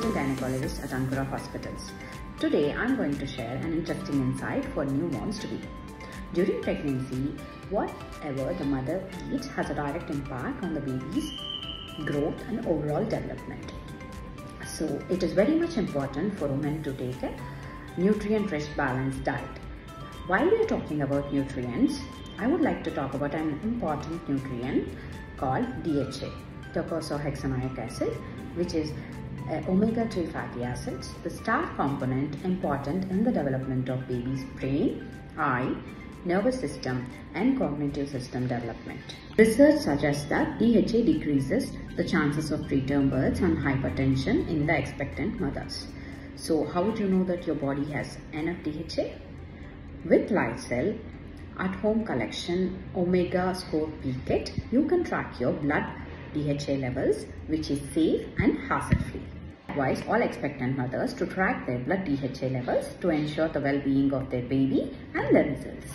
gynecologist at Ankura Hospitals. Today, I'm going to share an interesting insight for newborns to be. During pregnancy, whatever the mother eats has a direct impact on the baby's growth and overall development. So, it is very much important for women to take a nutrient-rich balanced diet. While we are talking about nutrients, I would like to talk about an important nutrient called DHA, docosahexaenoic acid, which is uh, omega-3 fatty acids, the star component important in the development of baby's brain, eye, nervous system and cognitive system development. Research suggests that DHA decreases the chances of preterm births and hypertension in the expectant mothers. So how would you know that your body has enough DHA? With LifeCell at home collection Omega Score P kit, you can track your blood DHA levels which is safe and hassle-free. Advise all expectant mothers to track their blood DHA levels to ensure the well-being of their baby and their results.